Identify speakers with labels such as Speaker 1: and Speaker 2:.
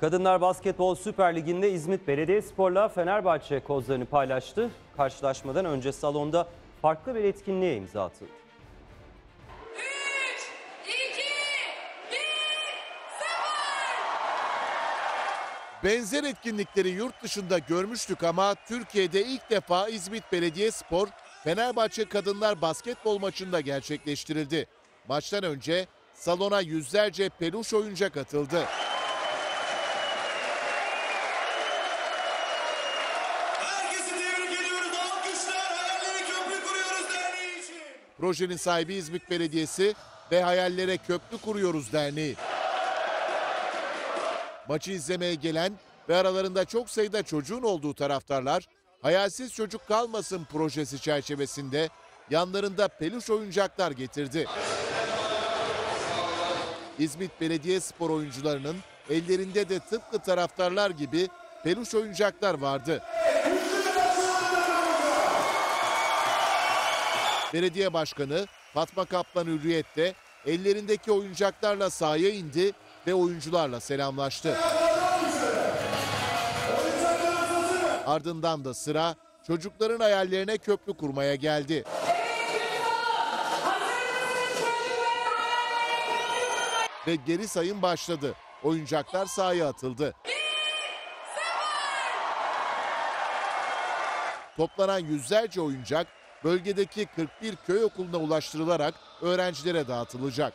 Speaker 1: Kadınlar Basketbol Süper Ligi'nde İzmit Belediyespor'la Fenerbahçe kozlarını paylaştı. Karşılaşmadan önce salonda farklı bir etkinliğe imza atıldı.
Speaker 2: 3, 2, 1, 0.
Speaker 3: Benzer etkinlikleri yurt dışında görmüştük ama Türkiye'de ilk defa İzmit Belediyespor Fenerbahçe Kadınlar Basketbol maçında gerçekleştirildi. Maçtan önce salona yüzlerce peluş oyuncak atıldı. Projenin sahibi İzmit Belediyesi ve Hayallere Köprü Kuruyoruz Derneği. Maçı izlemeye gelen ve aralarında çok sayıda çocuğun olduğu taraftarlar Hayalsiz Çocuk Kalmasın projesi çerçevesinde yanlarında peluş oyuncaklar getirdi. İzmit Belediyespor oyuncularının ellerinde de tıpkı taraftarlar gibi peluş oyuncaklar vardı. Belediye Başkanı Fatma Kaplan Hürriyet de ellerindeki oyuncaklarla sahaya indi ve oyuncularla selamlaştı. Ardından da sıra çocukların hayallerine köprü kurmaya geldi. Ve geri sayım başladı. Oyuncaklar sahaya atıldı. Toplanan yüzlerce oyuncak bölgedeki 41 köy okuluna ulaştırılarak öğrencilere dağıtılacak.